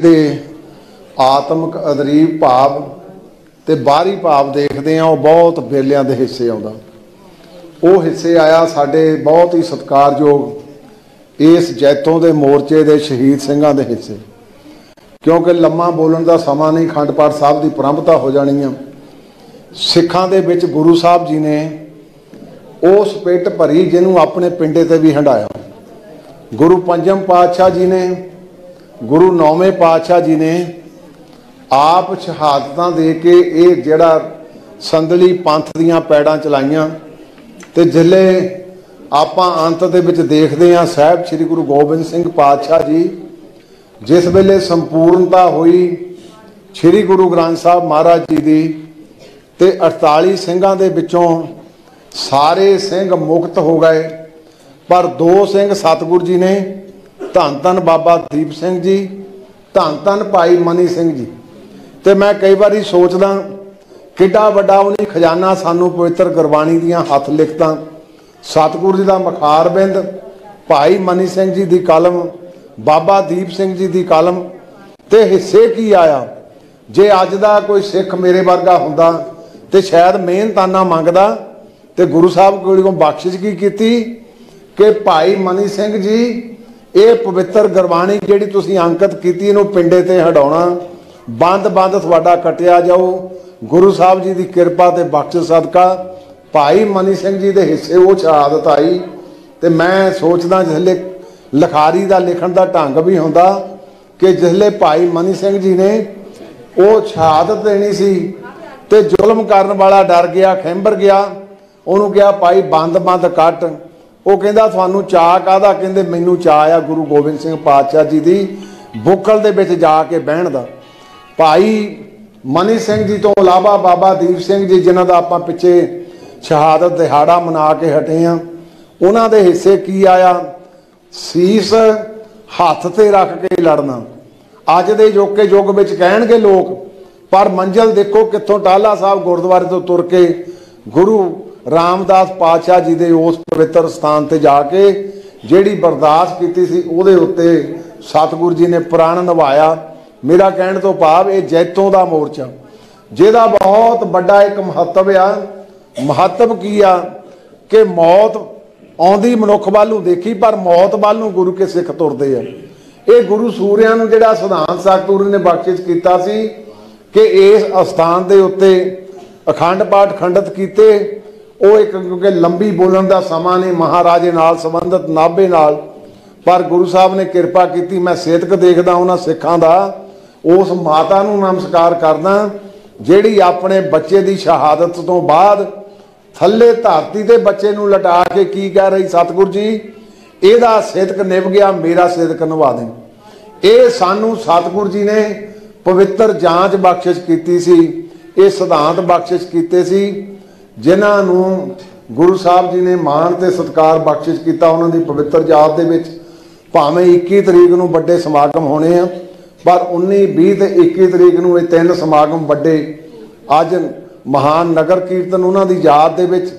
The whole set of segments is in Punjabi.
ਦੇ ਆਤਮਿਕ ਅਦਰੀਬ ਭਾਵ ਤੇ ਬਾਹਰੀ ਭਾਵ ਦੇਖਦੇ ਆ ਉਹ ਬਹੁਤ ਵੇਲਿਆਂ ਦੇ ਹਿੱਸੇ ਆਉਂਦਾ। ਉਹ ਹਿੱਸੇ ਆਇਆ ਸਾਡੇ ਬਹੁਤ ਹੀ ਸਤਿਕਾਰਯੋਗ ਇਸ ਜੈਤੋਂ ਦੇ ਮੋਰਚੇ ਦੇ ਸ਼ਹੀਦ ਸਿੰਘਾਂ ਦੇ ਹਿੱਸੇ। ਕਿਉਂਕਿ ਲੰਮਾ ਬੋਲਣ ਦਾ ਸਮਾਂ ਨਹੀਂ, ਖੰਡ ਪਾਠ ਸਾਹਿਬ ਦੀ ਪ੍ਰੰਭਤਾ ਹੋ ਜਾਣੀ ਆ। ਸਿੱਖਾਂ ਦੇ ਵਿੱਚ ਗੁਰੂ ਸਾਹਿਬ ਜੀ ਨੇ ਉਸ ਪਿੱਟ ਭਰੀ ਜਿਹਨੂੰ ਆਪਣੇ ਪਿੰਡੇ ਤੇ ਵੀ ਹੰਡਾਇਆ ਗੁਰੂ ਪੰਜਮ ਪਾਤਸ਼ਾਹ ਜੀ ਨੇ ਗੁਰੂ ਨੌਵੇਂ ਪਾਤਸ਼ਾਹ ਜੀ ਨੇ ਆਪ ਸ਼ਹਾਦਤਾਂ ਦੇ ਕੇ ਇਹ ਜਿਹੜਾ ਸੰਦਲੀ ਪੰਥ ਦੀਆਂ ਪੈੜਾਂ ਚਲਾਈਆਂ ਤੇ ਜਿੱਲੇ ਆਪਾਂ ਅੰਤ ਦੇ ਵਿੱਚ ਦੇਖਦੇ ਹਾਂ ਸਾਹਿਬ ਸ੍ਰੀ ਗੁਰੂ ਗੋਬਿੰਦ ਸਿੰਘ ਪਾਤਸ਼ਾਹ ਜੀ, ਜਿਸ ਵੇਲੇ ਸੰਪੂਰਨਤਾ ਹੋਈ ਸ੍ਰੀ ਗੁਰੂ ਗ੍ਰੰਥ ਸਾਹਿਬ ਮਹਾਰਾਜ ਜੀ ਦੀ ਤੇ 48 ਸਿੰਘਾਂ ਦੇ ਵਿੱਚੋਂ ਸਾਰੇ ਸਿੰਘ ਮੁਕਤ ਹੋ ਗਏ, ਪਰ ਦੋ ਸਿੰਘ ਸਤਿਗੁਰੂ ਜੀ ਨੇ ਧੰਨ ਧੰਨ ਬਾਬਾ ਦੀਪ ਸਿੰਘ ਜੀ, ਧੰਨ ਧੰਨ ਭਾਈ ਮਨੀ ਸਿੰਘ ਜੀ। ਤੇ ਮੈਂ ਕਈ ਵਾਰੀ ਸੋਚਦਾ, ਕਿੱਡਾ ਵੱਡਾ ਉਹਨੇ ਖਜ਼ਾਨਾ ਸਾਨੂੰ ਪਵਿੱਤਰ ਗੁਰਬਾਣੀ ਦੀਆਂ ਹੱਥ ਲਿਖਤਾਂ। ਸਤਿਗੁਰੂ ਜੀ ਦਾ ਮਖਾਰਬਿੰਦ ਭਾਈ ਮਨੀ ਸਿੰਘ ਜੀ ਦੀ ਕਲਮ, ਬਾਬਾ ਦੀਪ ਸਿੰਘ ਜੀ ਦੀ ਕਲਮ ਤੇ ਹਿੱਸੇ ਕੀ ਆਇਆ? ਜੇ ਅੱਜ ਦਾ ਕੋਈ ਸਿੱਖ ਮੇਰੇ ਵਰਗਾ ਹੁੰਦਾ ਤੇ ਸ਼ਾਇਦ ਮਿਹਨਤਾਨਾ ਮੰਗਦਾ ਤੇ ਗੁਰੂ ਸਾਹਿਬ ਕੋਲੋਂ ਬਖਸ਼ਿਸ਼ ਕੀ ਕੀਤੀ? ਕਿ ਭਾਈ ਮਨੀ ਸਿੰਘ ਜੀ ਇਹ ਪਵਿੱਤਰ ਗੁਰਬਾਣੀ ਜਿਹੜੀ ਤੁਸੀਂ ਅੰਕਿਤ ਕੀਤੀ, ਇਹਨੂੰ ਪਿੰਡੇ ਤੇ ਹਟਾਉਣਾ। ਬੰਦ-ਬੰਦ ਤੁਹਾਡਾ ਕਟਿਆ ਜਾਓ ਗੁਰੂ ਸਾਹਿਬ ਜੀ ਦੀ ਕਿਰਪਾ ਤੇ ਬਖਸ਼ ਸਦਕਾ। ਭਾਈ ਮਨੀ ਸਿੰਘ ਜੀ ਦੇ ਹਿੱਸੇ ਉਹ ਸ਼ਹਾਦਤ ਆਈ ਤੇ ਮੈਂ ਸੋਚਦਾ ਜਿਸਲੇ ਲਖਾਰੀ ਦਾ ਲਿਖਣ ਦਾ ਢੰਗ ਵੀ ਹੁੰਦਾ, ਕਿ ਜਿਸਲੇ ਭਾਈ ਮਨੀ ਸਿੰਘ ਜੀ ਨੇ ਉਹ ਸ਼ਹਾਦਤ ਦੇਣੀ ਸੀ, ਤੇ ਜ਼ੁਲਮ ਕਰਨ ਵਾਲਾ ਡਰ ਗਿਆ, ਖੈਂਬਰ ਗਿਆ। ਉਹਨੂੰ ਕਿਹਾ, ਭਾਈ ਬੰਦ-ਬੰਦ ਕੱਟ। ਉਹ ਕਹਿੰਦਾ, ਤੁਹਾਨੂੰ ਚਾਹ ਕਾਦਾ ਕਹਿੰਦੇ, ਮੈਨੂੰ ਚਾਹ ਆ ਗੁਰੂ ਗੋਬਿੰਦ ਸਿੰਘ ਪਾਤਸ਼ਾਹ ਜੀ ਦੀ ਬੁੱਕਲ ਦੇ ਵਿੱਚ ਜਾ ਕੇ ਬਹਿਣ ਦਾ। ਭਾਈ ਮਨੀ ਸਿੰਘ ਜੀ ਤੋਂ ਇਲਾਵਾ ਬਾਬਾ ਦੀਪ ਸਿੰਘ ਜੀ, ਜਿਨ੍ਹਾਂ ਦਾ ਆਪਾਂ ਪਿੱਛੇ ਸ਼ਹਾਦਤ ਦਿਹਾੜਾ ਮਨਾ ਕੇ ਹਟੇ ਆ, ਉਹਨਾਂ ਦੇ ਹਿੱਸੇ ਕੀ ਆਇਆ? ਸੀਸ ਹੱਥ ਤੇ ਰੱਖ ਕੇ ਲੜਨਾ। ਅੱਜ ਦੇ ਯੋਕੇ ਯੁੱਗ ਵਿੱਚ ਕਹਿਣਗੇ ਲੋਕ, ਪਰ ਮੰਜ਼ਲ ਦੇਖੋ ਕਿੱਥੋਂ ਟਾਲਾ ਸਾਹਿਬ ਗੁਰਦੁਆਰੇ ਤੋਂ ਤੁਰ ਕੇ ਗੁਰੂ ਰਾਮਦਾਸ ਪਾਤਸ਼ਾਹ ਜੀ ਦੇ ਉਸ ਪਵਿੱਤਰ ਸਥਾਨ ਤੇ ਜਾ ਕੇ ਜਿਹੜੀ ਬਰਦਾਸ਼ਤ ਕੀਤੀ ਸੀ, ਉਹਦੇ ਉੱਤੇ ਸਤਿਗੁਰੂ ਜੀ ਨੇ ਪ੍ਰਾਣ ਨਿਭਾਇਆ ਮੇਰਾ ਕਹਿਣ ਤੋਂ ਭਾਵ ਇਹ ਜੈਤੋਂ ਦਾ ਮੋਰਚਾ। ਜਿਹਦਾ ਬਹੁਤ ਵੱਡਾ ਇੱਕ ਮਹੱਤਵ ਆ। ਮਹੱਤਵ ਕੀ ਆ? ਕਿ ਮੌਤ ਆਉਂਦੀ ਮਨੁੱਖ ਵੱਲ ਨੂੰ ਦੇਖੀ, ਪਰ ਮੌਤ ਵੱਲ ਨੂੰ ਗੁਰੂ ਕੇ ਸਿੱਖ ਤੁਰਦੇ ਆ। ਇਹ ਗੁਰੂ ਸੂਰਿਆਂ ਨੂੰ ਜਿਹੜਾ ਸਿਧਾਂਤ ਸਤਿਗੁਰੂ ਨੇ ਬਖਸ਼ਿਸ਼ ਕੀਤਾ ਸੀ ਕਿ ਇਸ ਅਸਥਾਨ ਦੇ ਉੱਤੇ ਅਖੰਡ ਪਾਠ ਖੰਡਿਤ ਕੀਤੇ ਉਹ ਇੱਕ ਕਿਉਂਕਿ ਲੰਬੀ ਬੋਲਣ ਦਾ ਸਮਾਂ ਨਹੀਂ, ਮਹਾਰਾਜੇ ਨਾਲ ਸੰਬੰਧਿਤ ਨਾਭੇ ਨਾਲ, ਪਰ ਗੁਰੂ ਸਾਹਿਬ ਨੇ ਕਿਰਪਾ ਕੀਤੀ, ਮੈਂ ਸੇਤਕ ਦੇਖਦਾ ਉਹਨਾਂ ਸਿੱਖਾਂ ਦਾ, ਉਸ ਮਾਤਾ ਨੂੰ ਨਮਸਕਾਰ ਕਰਦਾ, ਜਿਹੜੀ ਆਪਣੇ ਬੱਚੇ ਦੀ ਸ਼ਹਾਦਤ ਤੋਂ ਬਾਅਦ ਥੱਲੇ ਧਰਤੀ ਦੇ ਬੱਚੇ ਨੂੰ ਲਟਾ ਕੇ ਕੀ ਕਹਿ ਰਹੀ, ਸਤਿਗੁਰੂ ਜੀ, ਇਹਦਾ ਸੇਤਕ ਨਿਭ ਗਿਆ, ਮੇਰਾ ਸਿਦਕ ਨਿਭਾ ਦੇ। ਇਹ ਸਾਨੂੰ ਸਤਿਗੁਰ ਜੀ ਨੇ ਪਵਿੱਤਰ ਜਾਂਚ ਬਖਸ਼ਿਸ਼ ਕੀਤੀ ਸੀ, ਇਹ ਸਿਧਾਂਤ ਬਖਸ਼ਿਸ਼ ਕੀਤੇ ਸੀ ਜਿਨ੍ਹਾਂ ਨੂੰ ਗੁਰੂ ਸਾਹਿਬ ਜੀ ਨੇ ਮਾਣ ਤੇ ਸਤਕਾਰ ਬਖਸ਼ਿਸ਼ ਕੀਤਾ, ਉਹਨਾਂ ਦੀ ਪਵਿੱਤਰ ਯਾਦ ਦੇ ਵਿੱਚ ਭਾਵੇਂ 21 ਤਰੀਕ ਨੂੰ ਵੱਡੇ ਸਮਾਗਮ ਹੋਣੇ ਆ, ਪਰ 19 20 ਤੇ 21 ਤਰੀਕ ਨੂੰ ਇਹ ਤਿੰਨ ਸਮਾਗਮ ਵੱਡੇ ਅੱਜ ਮਹਾਨ ਨਗਰ ਕੀਰਤਨ ਉਹਨਾਂ ਦੀ ਯਾਦ ਦੇ ਵਿੱਚ।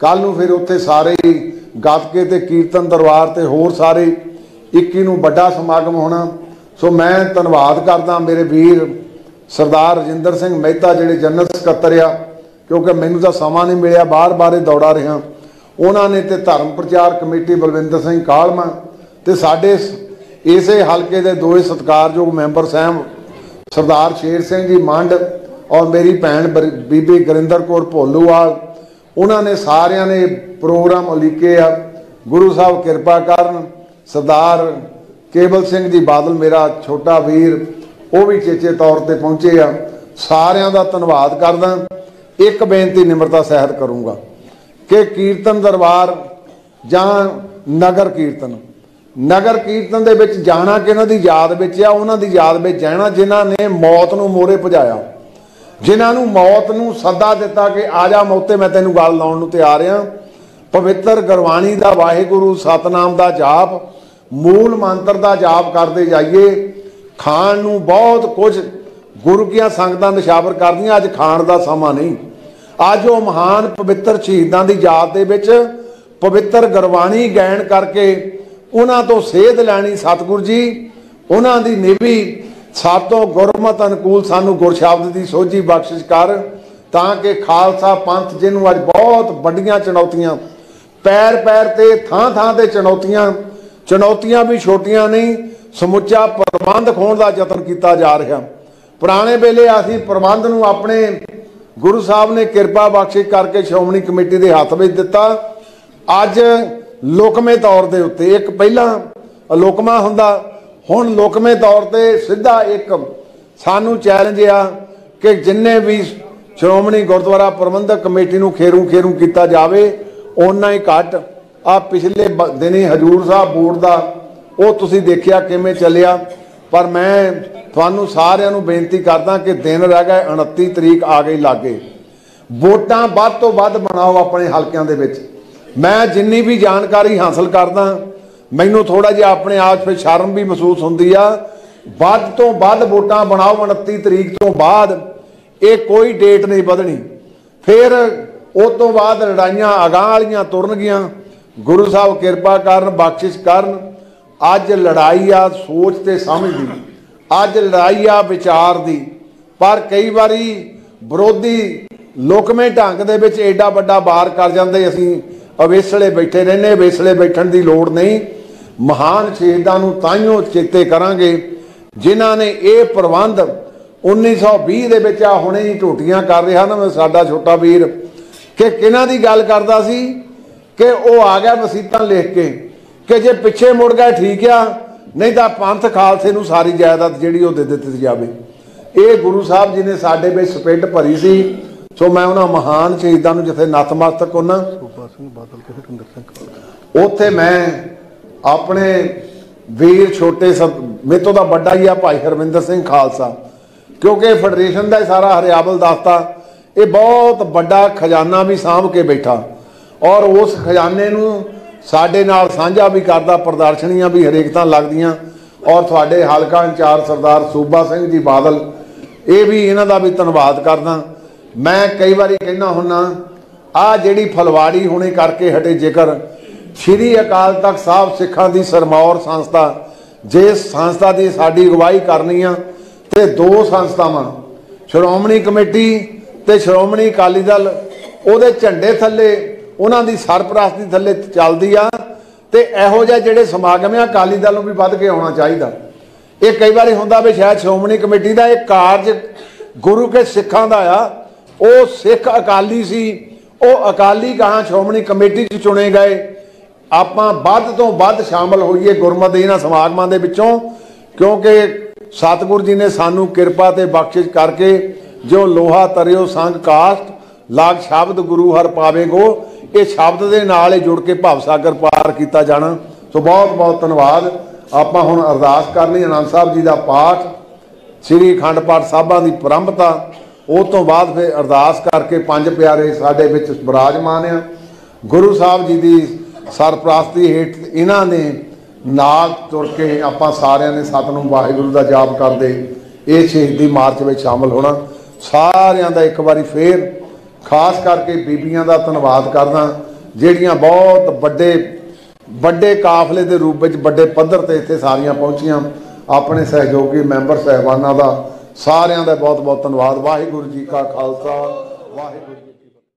ਕੱਲ ਨੂੰ ਫਿਰ ਉੱਥੇ ਸਾਰੇ ਹੀ ਗੱਤਕੇ ਤੇ ਕੀਰਤਨ ਦਰਬਾਰ ਤੇ ਹੋਰ ਸਾਰੇ 21 ਨੂੰ ਵੱਡਾ ਸਮਾਗਮ ਹੋਣਾ। ਸੋ ਮੈਂ ਧੰਨਵਾਦ ਕਰਦਾ ਮੇਰੇ ਵੀਰ ਸਰਦਾਰ ਰਜਿੰਦਰ ਸਿੰਘ ਮਹਿਤਾ ਜਿਹੜੇ ਜਨਰਲ ਸਕੱਤਰ ਆ। ਕਿਉਂਕਿ ਮੈਨੂੰ ਤਾਂ ਸਮਾਂ ਨਹੀਂ ਮਿਲਿਆ, ਬਾਰ-ਬਾਰੇ ਦੌੜਾ ਰਿਹਾ ਉਹਨਾਂ ਨੇ ਤੇ ਧਰਮ ਪ੍ਰਚਾਰ ਕਮੇਟੀ ਬਲਵਿੰਦਰ ਸਿੰਘ ਕਾਲਮਾ ਤੇ ਸਾਡੇ ਇਸੇ ਹਲਕੇ ਦੇ ਦੋਏ ਸਤਿਕਾਰਯੋਗ ਮੈਂਬਰ ਸਾਹਿਬ, ਸਰਦਾਰ ਸ਼ੇਰ ਸਿੰਘ ਜੀ ਮੰਡ ਔਰ ਮੇਰੀ ਭੈਣ ਬੀਬੀ ਗੁਰਿੰਦਰ ਕੌਰ ਭੋਲੂਵਾਲ। ਉਹਨਾਂ ਨੇ ਸਾਰਿਆਂ ਨੇ ਪ੍ਰੋਗਰਾਮ ਉਲੀਕੇ ਆ। ਗੁਰੂ ਸਾਹਿਬ ਕਿਰਪਾ ਕਰਨ, ਸਰਦਾਰ ਕੇਵਲ ਸਿੰਘ ਜੀ ਬਾਦਲ ਮੇਰਾ ਛੋਟਾ ਵੀਰ, ਉਹ ਵੀ ਚੇਚੇ ਤੌਰ ਤੇ ਪਹੁੰਚੇ ਆ। ਸਾਰਿਆਂ ਦਾ ਧੰਨਵਾਦ ਕਰਦਾ। ਇੱਕ ਬੇਨਤੀ ਨਿਮਰਤਾ ਸਹਿਤ ਕਰੂੰਗਾ ਕਿ ਕੀਰਤਨ ਦਰਬਾਰ ਜਾਂ ਨਗਰ ਕੀਰਤਨ ਨਗਰ ਕੀਰਤਨ ਦੇ ਵਿੱਚ ਜਾਣਾ ਕਿਹਨਾਂ ਦੀ ਯਾਦ ਵਿੱਚ ਆ, ਉਹਨਾਂ ਦੀ ਯਾਦ ਵਿੱਚ ਜਾਣਾ, ਜਿਨ੍ਹਾਂ ਨੇ ਮੌਤ ਨੂੰ ਮੋਰੇ ਭਜਾਇਆ ਜਿਨ੍ਹਾਂ ਨੂੰ ਮੌਤ ਨੂੰ ਸੱਦਾ ਦਿੱਤਾ ਕਿ ਆ ਜਾ ਮੌਤੇ ਮੈਂ ਤੈਨੂੰ ਗੱਲ ਲਾਉਣ ਨੂੰ ਤਿਆਰ ਆ। ਪਵਿੱਤਰ ਗੁਰਬਾਣੀ ਦਾ ਵਾਹਿਗੁਰੂ ਸਤਨਾਮ ਦਾ ਜਾਪ, ਮੂਲ ਮੰਤਰ ਦਾ ਜਾਪ ਕਰਦੇ ਜਾਈਏ। ਖਾਣ ਨੂੰ ਬਹੁਤ ਕੁਝ ਗੁਰੂ ਕੀਆਂ ਸੰਗਤਾਂ ਨਿਸ਼ਾਵਰ ਕਰਦੀਆਂ, ਅੱਜ ਖਾਣ ਦਾ ਸਮਾਂ ਨਹੀਂ। ਅੱਜ ਉਹ ਮਹਾਨ ਪਵਿੱਤਰ ਸ਼ਹੀਦਾਂ ਦੀ ਯਾਦ ਦੇ ਵਿੱਚ ਪਵਿੱਤਰ ਗੁਰਬਾਣੀ ਗਾਇਨ ਕਰਕੇ ਉਹਨਾਂ ਤੋਂ ਸੇਧ ਲੈਣੀ ਸਤਿਗੁਰ ਜੀ, ਉਹਨਾਂ ਦੀ ਨਿਭੀ ਸਾਤੋਂ ਗੁਰਮਤ ਅਨੁਕੂਲ ਸਾਨੂੰ ਗੁਰਸ਼ਬਦ ਦੀ ਸੋਝੀ ਬਖਸ਼ਿਸ਼ ਕਰ, ਤਾਂ ਕਿ ਖਾਲਸਾ ਪੰਥ ਜਿਹਨੂੰ ਅੱਜ ਬਹੁਤ ਵੱਡੀਆਂ ਚੁਣੌਤੀਆਂ, ਪੈਰ ਪੈਰ ਤੇ ਥਾਂ ਥਾਂ ਤੇ ਚੁਣੌਤੀਆਂ ਚੁਣੌਤੀਆਂ ਵੀ ਛੋਟੀਆਂ ਨਹੀਂ, ਸਮੁੱਚਾ ਪ੍ਰਬੰਧ ਖੋਣ ਦਾ ਯਤਨ ਕੀਤਾ ਜਾ ਰਿਹਾ। ਪੁਰਾਣੇ ਵੇਲੇ ਅਸੀਂ ਪ੍ਰਬੰਧ ਨੂੰ ਆਪਣੇ ਗੁਰੂ ਸਾਹਿਬ ਨੇ ਕਿਰਪਾ ਬਖਸ਼ਿਸ਼ ਕਰਕੇ ਸ਼੍ਰੋਮਣੀ ਕਮੇਟੀ ਦੇ ਹੱਥ ਵਿੱਚ ਦਿੱਤਾ। ਅੱਜ ਲੋਕਮੇ ਤੌਰ ਦੇ ਉੱਤੇ ਇੱਕ ਪਹਿਲਾਂ ਅਲੋਕਮਾ ਹੁੰਦਾ, ਹੁਣ ਲੋਕਮੇ ਤੌਰ ਤੇ ਸਿੱਧਾ ਇੱਕ ਸਾਨੂੰ ਚੈਲੰਜ ਆ ਕਿ ਜਿੰਨੇ ਵੀ ਸ਼੍ਰੋਮਣੀ ਗੁਰਦੁਆਰਾ ਪ੍ਰਬੰਧਕ ਕਮੇਟੀ ਨੂੰ ਖੇਰੂ ਖੇਰੂ ਕੀਤਾ ਜਾਵੇ, ਓਨਾ ਹੀ ਘੱਟ। ਆ ਪਿਛਲੇ ਬ- ਦਿਨੀ ਹਜੂਰ ਸਾਹਿਬ ਬੋਰਡ ਦਾ, ਉਹ ਤੁਸੀਂ ਦੇਖਿਆ ਕਿਵੇਂ ਚੱਲਿਆ। ਪਰ ਮੈਂ ਤੁਹਾਨੂੰ ਸਾਰਿਆਂ ਨੂੰ ਬੇਨਤੀ ਕਰਦਾ ਕਿ ਦਿਨ ਰਹਿ ਗਏ 29 ਤਰੀਕ ਆ ਗਈ ਲਾਗੇ। ਵੋਟਾਂ ਵੱਧ ਤੋਂ ਵੱਧ ਬਣਾਓ ਆਪਣੇ ਹਲਕਿਆਂ ਦੇ ਵਿੱਚ। ਮੈਂ ਜਿੰਨੀ ਵੀ ਜਾਣਕਾਰੀ ਹਾਸਲ ਕਰਦਾ, ਮੈਨੂੰ ਥੋੜਾ ਜਿਹਾ ਆਪਣੇ ਆਪ 'ਤੇ ਸ਼ਰਮ ਵੀ ਮਹਿਸੂਸ ਹੁੰਦੀ ਆ। ਵੱਧ ਤੋਂ ਵੱਧ ਵੋਟਾਂ ਬਣਾਓ 29 ਤਰੀਕ ਤੋਂ ਬਾਅਦ, ਇਹ ਕੋਈ ਡੇਟ ਨਹੀਂ ਵਧਣੀ ਫਿਰ ਉਸ ਤੋਂ ਬਾਅਦ ਲੜਾਈਆਂ ਅਗਾਂਹ ਵਾਲੀਆਂ ਤੁਰਨਗੀਆਂ ਗੁਰੂ ਸਾਹਿਬ ਕਿਰਪਾ ਕਰਨ, ਬਖਸ਼ਿਸ਼ ਕਰਨ। ਅੱਜ ਲੜਾਈ ਆ ਸੋਚ ਤੇ ਸਮਝ ਦੀ, ਅੱਜ ਲੜਾਈ ਆ ਵਿਚਾਰ ਦੀ। ਪਰ ਕਈ ਵਾਰੀ ਵਿਰੋਧੀ ਲੋਕਵੇਂ ਢੰਗ ਦੇ ਵਿੱਚ ਐਡਾ ਵੱਡਾ ਬਾਰ ਕਰ ਜਾਂਦੇ, ਅਸੀਂ ਅਵੇਸਲੇ ਬੈਠੇ ਰਹਿੰਦੇ, ਅਵੇਸਲੇ ਬੈਠਣ ਦੀ ਲੋੜ ਨਹੀਂ। ਮਹਾਨ ਸ਼ਹੀਦਾਂ ਨੂੰ ਤਾਈਓ ਚੇਤੇ ਕਰਾਂਗੇ, ਜਿਨ੍ਹਾਂ ਨੇ ਇਹ ਪ੍ਰਬੰਧ 1920 ਦੇ ਵਿੱਚ ਆ ਹੁਣੇ ਹੀ ਟੋਟੀਆਂ ਕਰ ਰਿਹਾ ਨਾ ਸਾਡਾ ਛੋਟਾ ਵੀਰ ਕਿ ਕਿਹਨਾਂ ਦੀ ਗੱਲ ਕਰਦਾ ਸੀ? ਕਿ ਉਹ ਆ ਗਿਆ ਵਸੀਤਾਂ ਲਿਖ ਕੇ। ਕਿ ਜੇ ਪਿੱਛੇ ਮੁੜ ਗਿਆ ਠੀਕ ਆ ਨਹੀਂ ਤਾਂ ਪੰਥ ਖਾਲਸੇ ਨੂੰ ਸਾਰੀ ਜਾਇਦਾਦ ਜਿਹੜੀ ਉਹ ਦੇ ਦਿੱਤੀ ਜਾਵੇ। ਇਹ ਗੁਰੂ ਸਾਹਿਬ ਜੀ ਨੇ ਸਾਡੇ ਵਿੱਚ ਸਪਿੰਡ ਭਰੀ ਸੀ ਸੋ ਮੈਂ ਉਹਨਾਂ ਮਹਾਨ ਸ਼ਹੀਦਾਂ ਨੂੰ ਜਿੱਥੇ ਨਤਮਸਤਕ ਉਹਨਾਂ ਸੂਬਾ ਸਿੰਘ ਬਾਦਲ ਤੇ ਹਰਿੰਦਰ ਸਿੰਘ ਕਾਲਕਾ ਉੱਥੇ ਮੈਂ ਆਪਣੇ ਵੀਰ ਛੋਟੇ ਸਭ ਮੇਤੋਂ ਦਾ ਵੱਡਾ ਹੀ ਆ ਭਾਈ ਹਰਵਿੰਦਰ ਸਿੰਘ ਖਾਲਸਾ ਕਿਉਂਕਿ ਫੈਡਰੇਸ਼ਨ ਦਾ ਸਾਰਾ ਹਰਿਆਬਲ ਦਸਤਾ ਇਹ ਬਹੁਤ ਵੱਡਾ ਖਜ਼ਾਨਾ ਵੀ ਸਾਂਭ ਕੇ ਬੈਠਾ। ਔਰ ਉਸ ਖਜ਼ਾਨੇ ਨੂੰ ਸਾਡੇ ਨਾਲ ਸਾਂਝਾ ਵੀ ਕਰਦਾ, ਪ੍ਰਦਰਸ਼ਨੀਆਂ ਵੀ ਹਰੇਕ ਤਾਂ ਲੱਗਦੀਆਂ। ਔਰ ਤੁਹਾਡੇ ਹਲਕਾ ਇੰਚਾਰਜ ਸਰਦਾਰ ਸੂਬਾ ਸਿੰਘ ਜੀ ਬਾਦਲ, ਇਹ ਵੀ ਇਹਨਾਂ ਦਾ ਵੀ ਧੰਨਵਾਦ ਕਰਦਾ। ਮੈਂ ਕਈ ਵਾਰੀ ਕਹਿਣਾ ਹੁੰਨਾ, ਆ ਜਿਹੜੀ ਫਲਵਾੜੀ ਹੋਣੇ ਕਰਕੇ ਹਟੇ ਜੇਕਰ, ਸ਼੍ਰੀ ਅਕਾਲ ਤਖਤ ਸਾਹਿਬ ਸਿੱਖਾਂ ਦੀ ਸਰਮੌਰ ਸੰਸਥਾ, ਜੇ ਸੰਸਥਾ ਦੀ ਸਾਡੀ ਅਗਵਾਈ ਕਰਨੀ ਆ, ਤੇ ਦੋ ਸੰਸਥਾਵਾਂ, ਸ਼੍ਰੋਮਣੀ ਕਮੇਟੀ ਤੇ ਸ਼੍ਰੋਮਣੀ ਅਕਾਲੀ ਦਲ, ਉਹਦੇ ਝੰਡੇ ਥੱਲੇ ਉਹਨਾਂ ਦੀ ਸਰਪ੍ਰਸਤੀ ਥੱਲੇ ਚੱਲਦੀ ਆ ਤੇ ਇਹੋ ਜਿਹੇ ਜਿਹੜੇ ਸਮਾਗਮ ਆ, ਅਕਾਲੀ ਦਲ ਨੂੰ ਵੀ ਵੱਧ ਕੇ ਆਉਣਾ ਚਾਹੀਦਾ। ਇਹ ਕਈ ਵਾਰੀ ਹੁੰਦਾ ਵੀ ਸ਼ਾਇਦ ਸ਼੍ਰੋਮਣੀ ਕਮੇਟੀ ਦਾ ਇਹ ਕਾਰਜ ਗੁਰੂ ਕੇ ਸਿੱਖਾਂ ਦਾ ਆ। ਉਹ ਸਿੱਖ ਅਕਾਲੀ ਸੀ, ਉਹ ਅਕਾਲੀ ਕਹਾਂ ਸ਼੍ਰੋਮਣੀ ਕਮੇਟੀ 'ਚ ਚੁਣੇ ਗਏ। ਆਪਾਂ ਵੱਧ ਤੋਂ ਵੱਧ ਸ਼ਾਮਲ ਹੋਈਏ ਗੁਰਮਤਿ ਦੇ ਇਹਨਾਂ ਸਮਾਗਮਾਂ ਦੇ ਵਿੱਚੋਂ, ਕਿਉਂਕਿ ਸਤਿਗੁਰੂ ਜੀ ਨੇ ਸਾਨੂੰ ਕਿਰਪਾ ਤੇ ਬਖਸ਼ਿਸ਼ ਕਰਕੇ ਜੋ ਲੋਹਾ ਤਰਿਓ ਸੰਗ ਕਾਸ਼ਟ ਲਾਗ ਸ਼ਬਦ ਗੁਰੂ ਹਰ ਪਾਵੇਗੋ ਇਹ ਸ਼ਬਦ ਦੇ ਨਾਲ ਹੀ ਜੁੜ ਕੇ ਭਵ ਸਾਗਰ ਪਾਰ ਕੀਤਾ ਜਾਣਾ। ਸੋ ਬਹੁਤ ਬਹੁਤ ਧੰਨਵਾਦ। ਆਪਾਂ ਹੁਣ ਅਰਦਾਸ ਕਰਨੀ ਆਨੰਦ ਸਾਹਿਬ ਜੀ ਦਾ ਪਾਠ, ਸ੍ਰੀ ਅਖੰਡ ਪਾਠ ਸਾਹਿਬਾਂ ਦੀ ਪ੍ਰੰਭਤਾ ਉਹ ਤੋਂ ਬਾਅਦ ਫਿਰ ਅਰਦਾਸ ਕਰਕੇ ਪੰਜ ਪਿਆਰੇ ਸਾਡੇ ਵਿੱਚ ਬਿਰਾਜਮਾਨ ਆ। ਗੁਰੂ ਸਾਹਿਬ ਜੀ ਦੀ ਸਰਪ੍ਰਸਤੀ ਹੇਠ ਇਹਨਾਂ ਨੇ ਨਾਲ ਤੁਰ ਕੇ ਆਪਾਂ ਸਾਰਿਆਂ ਨੇ ਸਤਿਨਾਮ ਵਾਹਿਗੁਰੂ ਦਾ ਜਾਪ ਕਰਦੇ, ਇਹ ਸ਼ਹੀਦੀ ਮਾਰਚ ਵਿੱਚ ਸ਼ਾਮਲ ਹੋਣਾ। ਸਾਰਿਆਂ ਦਾ ਇੱਕ ਵਾਰੀ ਫੇਰ ਖਾਸ ਕਰਕੇ ਬੀਬੀਆਂ ਦਾ ਧੰਨਵਾਦ ਕਰਦਾ, ਜਿਹੜੀਆਂ ਬਹੁਤ ਵੱਡੇ ਵੱਡੇ ਕਾਫਲੇ ਦੇ ਰੂਪ ਵਿੱਚ ਵੱਡੇ ਪੱਧਰ ਤੇ ਇੱਥੇ ਸਾਰੀਆਂ ਪਹੁੰਚੀਆਂ। ਆਪਣੇ ਸਹਿਯੋਗੀ ਮੈਂਬਰ, ਸਹਿਬਾਨਾਂ ਦਾ ਸਾਰਿਆਂ ਦਾ ਬਹੁਤ ਬਹੁਤ ਧੰਨਵਾਦ। ਵਾਹਿਗੁਰੂ ਜੀ ਕਾ ਖਾਲਸਾ, ਵਾਹਿਗੁਰੂ